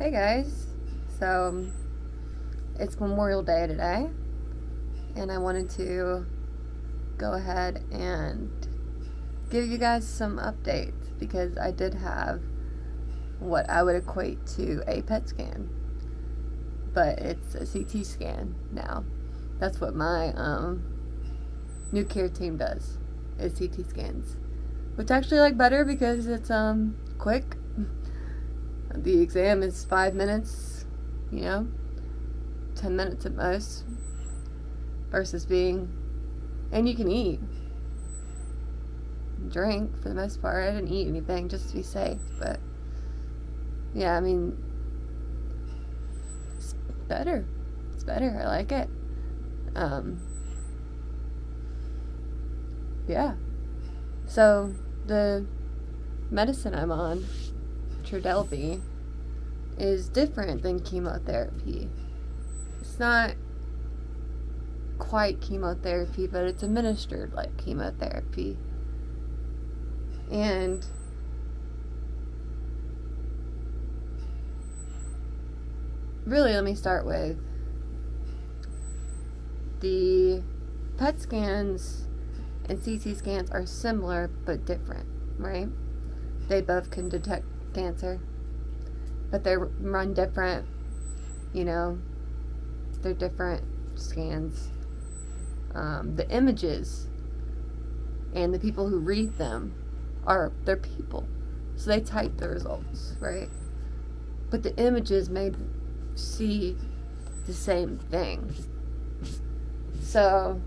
Hey guys, so it's Memorial Day today, and I wanted to go ahead and give you guys some updates because I did have what I would equate to a PET scan, but it's a CT scan now. That's what my um, new care team does is CT scans, which I actually like better because it's um quick the exam is five minutes, you know, 10 minutes at most, versus being, and you can eat, drink for the most part. I didn't eat anything just to be safe, but yeah, I mean, it's better. It's better. I like it. Um, yeah. So, the medicine I'm on Trodelvy is different than chemotherapy. It's not quite chemotherapy, but it's administered like chemotherapy. And really, let me start with the PET scans and CT scans are similar but different, right? They both can detect cancer. But they run different, you know, they're different scans. Um, the images and the people who read them are they're people. So they type the results, right? But the images may see the same thing. So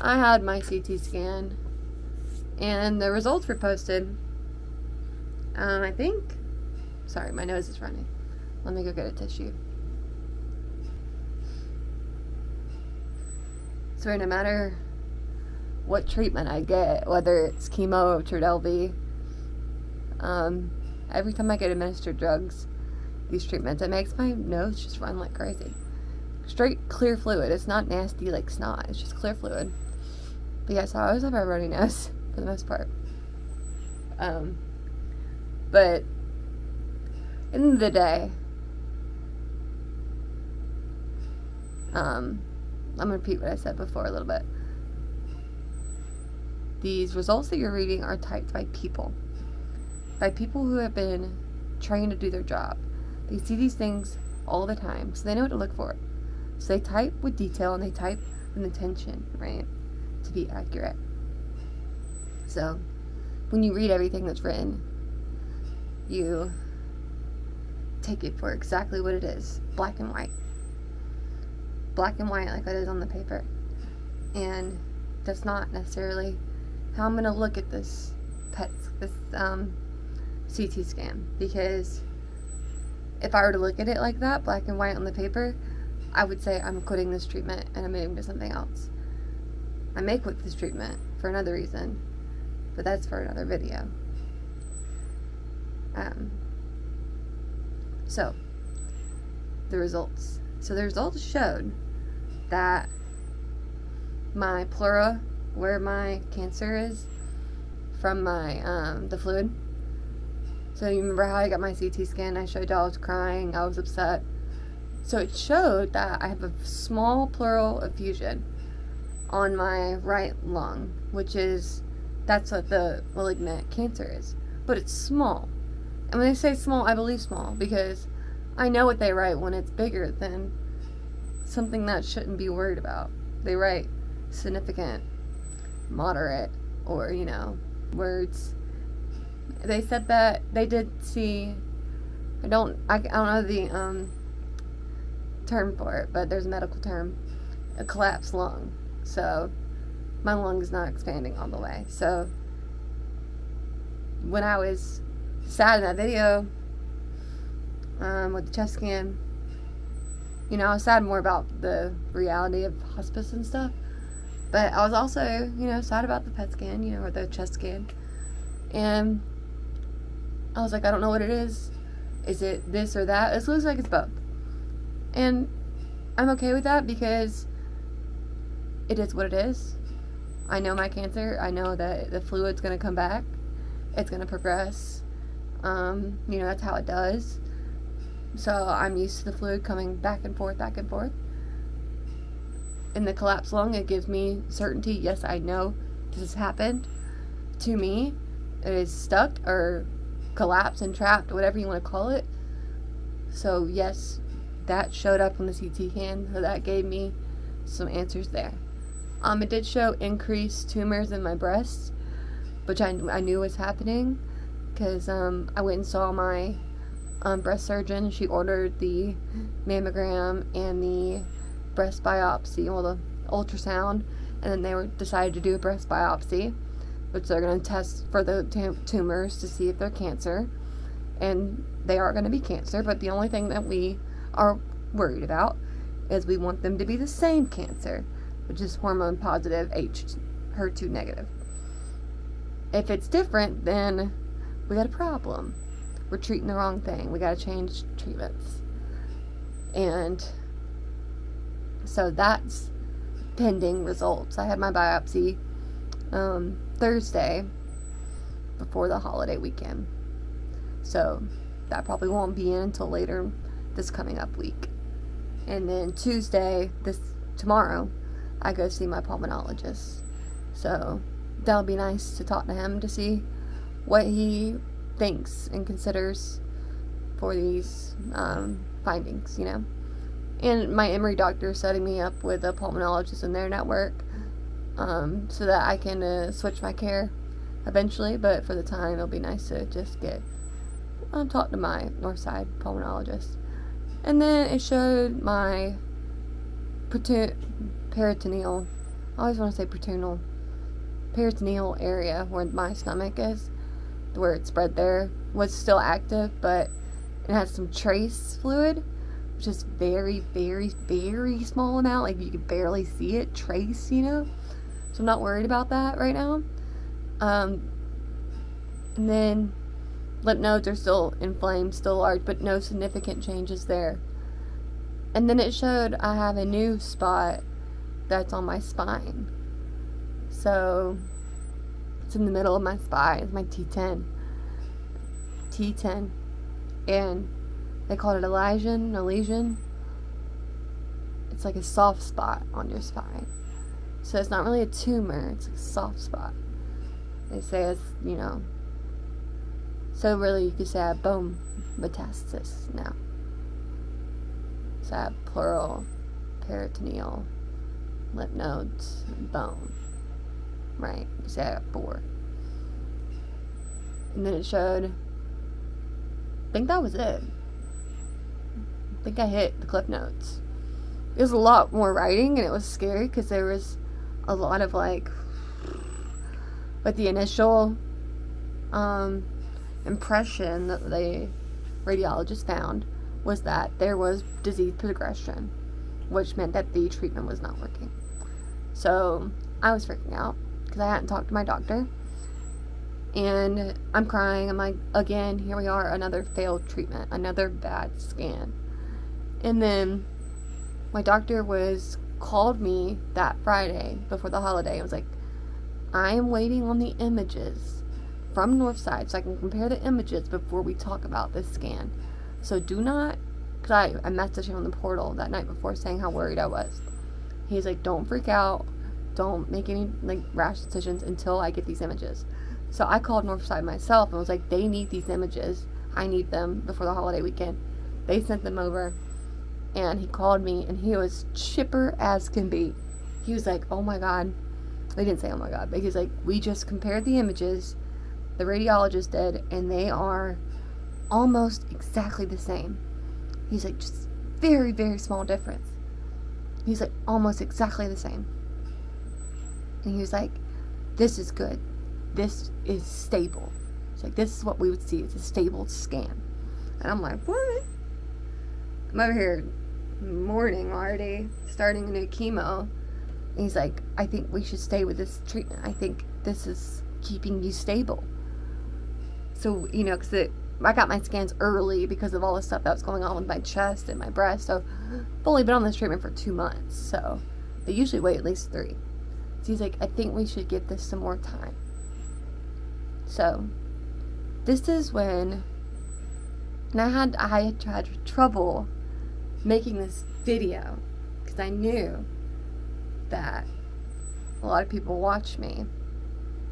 I had my CT scan and the results were posted um, I think. Sorry, my nose is running. Let me go get a tissue. So no matter what treatment I get, whether it's chemo or Trodelvy, um, every time I get administered drugs, these treatments, it makes my nose just run like crazy. Straight clear fluid. It's not nasty like snot. It's just clear fluid. But yeah, so I always have a runny nose for the most part. Um, but in the day, um, I'm going to repeat what I said before a little bit. These results that you're reading are typed by people, by people who have been trained to do their job. They see these things all the time, so they know what to look for. So they type with detail and they type with intention, right? To be accurate. So when you read everything that's written, you take it for exactly what it is black and white. Black and white, like it is on the paper. And that's not necessarily how I'm going to look at this PET, this um, CT scan. Because if I were to look at it like that, black and white on the paper, I would say I'm quitting this treatment and I'm moving to something else. I may quit this treatment for another reason, but that's for another video. Um, so, the results. So the results showed that my pleura, where my cancer is, from my um, the fluid. So you remember how I got my CT scan? I showed y'all I was crying, I was upset. So it showed that I have a small pleural effusion on my right lung, which is that's what the malignant cancer is. But it's small. And when they say small, I believe small because I know what they write when it's bigger than something that shouldn't be worried about. They write significant, moderate, or, you know, words. They said that they did see, I don't, I, I don't know the um, term for it, but there's a medical term, a collapsed lung. So my lung is not expanding all the way. So when I was sad in that video um, with the chest scan. You know, I was sad more about the reality of hospice and stuff. But I was also, you know, sad about the PET scan, you know, or the chest scan. And I was like, I don't know what it is. Is it this or that? It looks like it's both. And I'm okay with that because it is what it is. I know my cancer. I know that the fluid's going to come back. It's going to progress. Um, you know, that's how it does. So I'm used to the fluid coming back and forth, back and forth. In the collapsed lung, it gives me certainty. Yes, I know this has happened to me. It is stuck or collapsed and trapped, whatever you want to call it. So, yes, that showed up on the CT scan. So that gave me some answers there. Um, it did show increased tumors in my breasts, which I, I knew was happening because um, I went and saw my um, breast surgeon. She ordered the mammogram and the breast biopsy, well, the ultrasound, and then they were decided to do a breast biopsy, which they're going to test for the tumors to see if they're cancer, and they are going to be cancer. But the only thing that we are worried about is we want them to be the same cancer, which is hormone positive, H HER2 negative. If it's different, then we got a problem. We're treating the wrong thing. We got to change treatments. And so that's pending results. I had my biopsy um, Thursday before the holiday weekend. So that probably won't be in until later this coming up week. And then Tuesday, this tomorrow, I go see my pulmonologist. So that'll be nice to talk to him to see what he thinks and considers for these um, findings, you know. And my Emory doctor is setting me up with a pulmonologist in their network um, so that I can uh, switch my care eventually. But for the time, it'll be nice to just get um, talk to my Northside pulmonologist. And then it showed my peritoneal, I always want to say peritoneal, peritoneal area where my stomach is, where it spread there, was still active, but it had some trace fluid, which is very, very, very small amount. Like you could barely see it, trace, you know? So I'm not worried about that right now. Um, and then lymph nodes are still inflamed, still large, but no significant changes there. And then it showed I have a new spot that's on my spine. So it's in the middle of my spine. It's my T10. T10. And they call it a lesion, a lesion. It's like a soft spot on your spine. So it's not really a tumor, it's a soft spot. They say it's, you know, so really, you could say I have bone metastasis now. So I have pleural, peritoneal, lymph nodes, bone. Right? I have four. And then it showed. I think that was it. I think I hit the cliff notes. It was a lot more writing, and it was scary because there was a lot of like, but the initial um, impression that the radiologist found was that there was disease progression, which meant that the treatment was not working. So I was freaking out because I hadn't talked to my doctor. And I'm crying. I'm like, again, here we are, another failed treatment, another bad scan. And then my doctor was called me that Friday before the holiday. I was like, I am waiting on the images from Northside so I can compare the images before we talk about this scan. So do not, because I, I messaged him on the portal that night before saying how worried I was. He's like, don't freak out. Don't make any like rash decisions until I get these images. So I called Northside myself and was like, they need these images. I need them before the holiday weekend. They sent them over and he called me and he was chipper as can be. He was like, oh my god. They didn't say oh my god, but like, we just compared the images the radiologist did, and they are almost exactly the same. He's like, just very, very small difference. He's like, almost exactly the same. And he was like, this is good. This is stable. It's like, this is what we would see. It's a stable scan. And I'm like, what? I'm over here mourning already, starting a new chemo. And he's like, I think we should stay with this treatment. I think this is keeping you stable. So, you know, because I got my scans early because of all the stuff that was going on with my chest and my breast. So, I've only been on this treatment for two months. So, they usually wait at least three. He's like, I think we should give this some more time. So, this is when And I had I had had trouble making this video because I knew that a lot of people watch me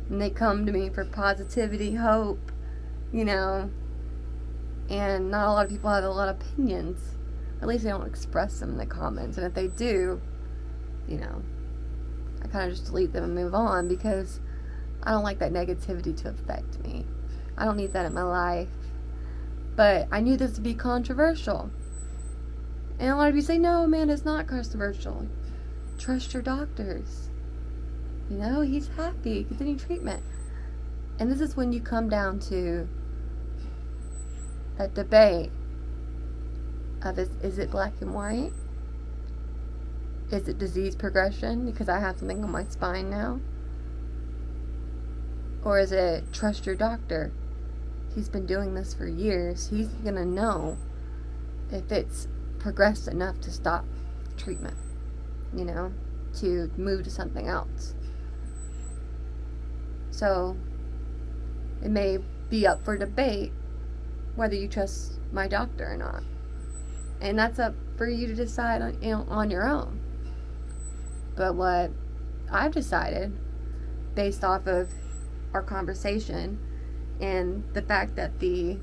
and they come to me for positivity, hope, you know, and not a lot of people have a lot of opinions. At least they don't express them in the comments. And if they do, you know, I kind of just delete them and move on because I don't like that negativity to affect me. I don't need that in my life. But I knew this to be controversial. And a lot of you say, no, man, it's not controversial. Trust your doctors. You know, he's happy, continuing treatment. And this is when you come down to that debate of is, is it black and white? Is it disease progression because I have something on my spine now? Or is it trust your doctor? He's been doing this for years. He's going to know if it's progressed enough to stop treatment, you know, to move to something else. So it may be up for debate whether you trust my doctor or not. And that's up for you to decide on, you know, on your own. But what I've decided, based off of our conversation and the fact that the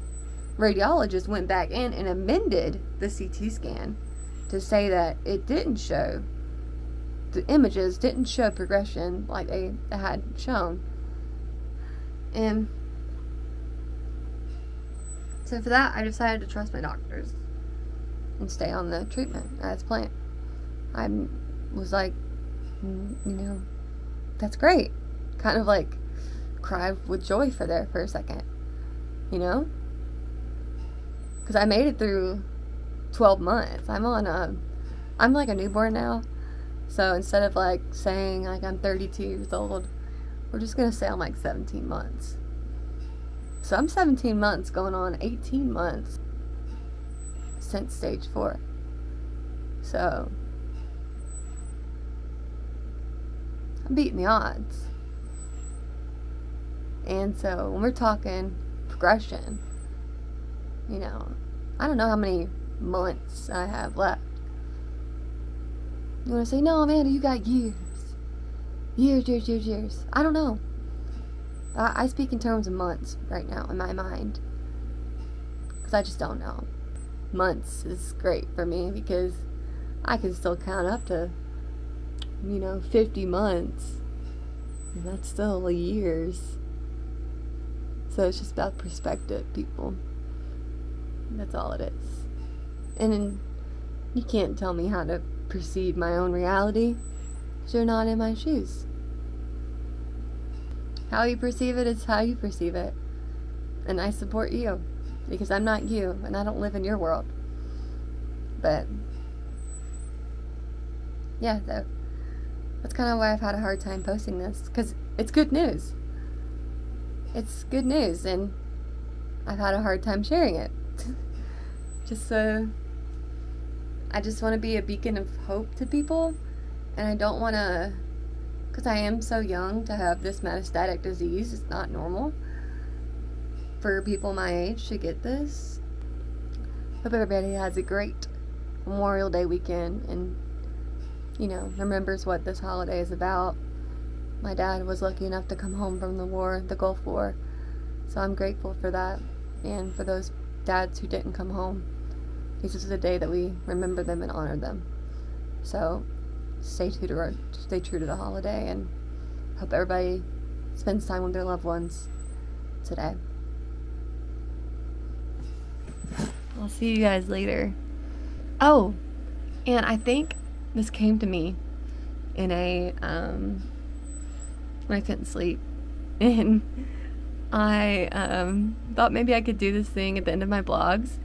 radiologist went back in and amended the CT scan to say that it didn't show, the images didn't show progression like they had shown. And so for that, I decided to trust my doctors and stay on the treatment as planned. I was like, Mm, you know, that's great. Kind of like cry with joy for there for a second, you know? Because I made it through 12 months. I'm on a, I'm like a newborn now. So instead of like saying like I'm 32 years old, we're just gonna say I'm like 17 months. So I'm 17 months going on 18 months since stage four. So beating the odds. And so when we're talking progression, you know, I don't know how many months I have left. You want to say, no, Amanda, you got years. Years, years, years, years. I don't know. I, I speak in terms of months right now in my mind. Because I just don't know. Months is great for me because I can still count up to, you know, 50 months. And that's still years. So it's just about perspective, people. That's all it is. And you can't tell me how to perceive my own reality because you're not in my shoes. How you perceive it is how you perceive it. And I support you because I'm not you and I don't live in your world. But yeah, so that's kind of why I've had a hard time posting this because it's good news. It's good news, and I've had a hard time sharing it. just so I just want to be a beacon of hope to people, and I don't want to, because I am so young to have this metastatic disease. It's not normal for people my age to get this. Hope everybody has a great Memorial Day weekend and, you know, remembers what this holiday is about. My dad was lucky enough to come home from the war, the Gulf War, so I'm grateful for that and for those dads who didn't come home. This is the day that we remember them and honor them. So stay true to our, stay true to the holiday and hope everybody spends time with their loved ones today. I'll see you guys later. Oh, and I think this came to me in a um, when I couldn't sleep, and I um, thought maybe I could do this thing at the end of my blogs.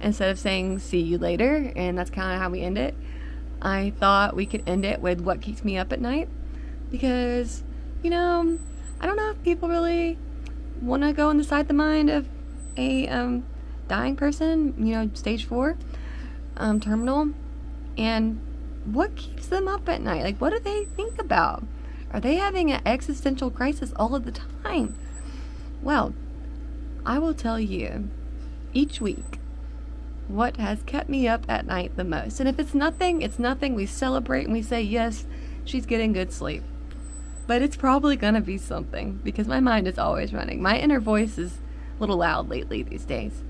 Instead of saying "see you later," and that's kind of how we end it. I thought we could end it with what keeps me up at night. Because you know I don't know if people really want to go inside the mind of a um, dying person, you know, stage four um, terminal, and what keeps them up at night? Like, what do they think about? Are they having an existential crisis all of the time? Well, I will tell you each week what has kept me up at night the most. And if it's nothing, it's nothing. We celebrate and we say, yes, she's getting good sleep. But it's probably going to be something because my mind is always running. My inner voice is a little loud lately these days.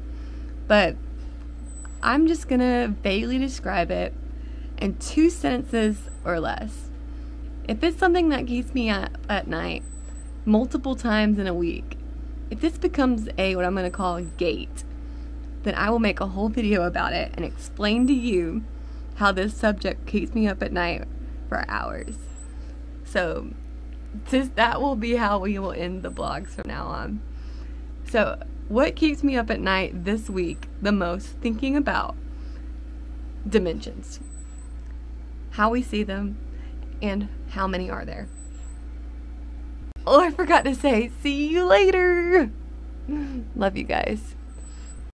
But I'm just going to vaguely describe it in two sentences or less. If it's something that keeps me up at night multiple times in a week, if this becomes a what I'm going to call a gate, then I will make a whole video about it and explain to you how this subject keeps me up at night for hours. So, this, that will be how we will end the blogs from now on. So, what keeps me up at night this week the most thinking about dimensions, how we see them, and how many are there. Oh, I forgot to say, see you later. Love you guys.